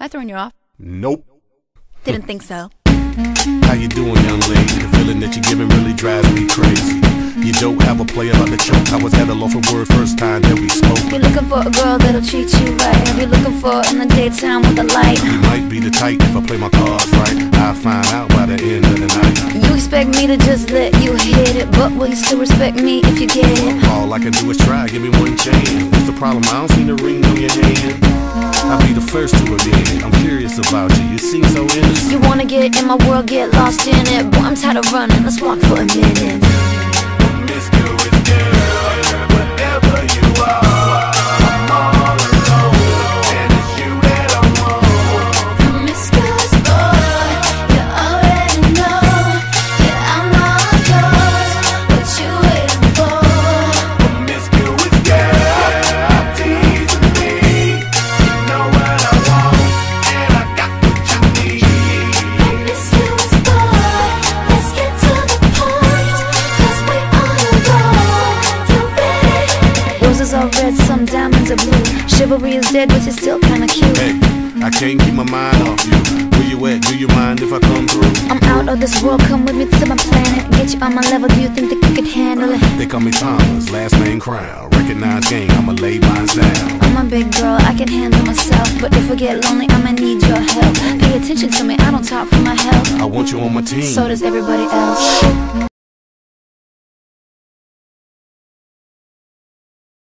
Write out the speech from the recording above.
I throwing you off? Nope. Didn't think so. How you doing, young lady? The feeling that you're giving really drives me crazy. You don't have a player like the choke. I was at a loss for word first time that we spoke. You're looking for a girl that'll treat you right. Have you looking for in the daytime with a light? You might be the type if I play my cards right. I'll find out by the end of the night. You expect me to just let you hit it, but will you still respect me if you get it? All I can do is try, give me one chance. What's the problem? I don't see the ring on your hand. First to. I'm curious about you. You seem so innocent. You wanna get in my world, get lost in it. Boy, I'm tired of running. Let's walk for a minute. Roses are red, some diamonds are blue. Chivalry is dead, but you're still kinda cute. Hey, I can't keep my mind off you. Where you at? Do you mind if I come through? I'm out of this world, come with me to my planet. Get you on my level, do you think that you could handle it? They call me Thomas, last name Crown. Recognize gang, I'ma lay mine down. I'm a big girl, I can handle myself. But if I get lonely, I'ma need your help. Pay attention to me, I don't talk for my health. I want you on my team. So does everybody else.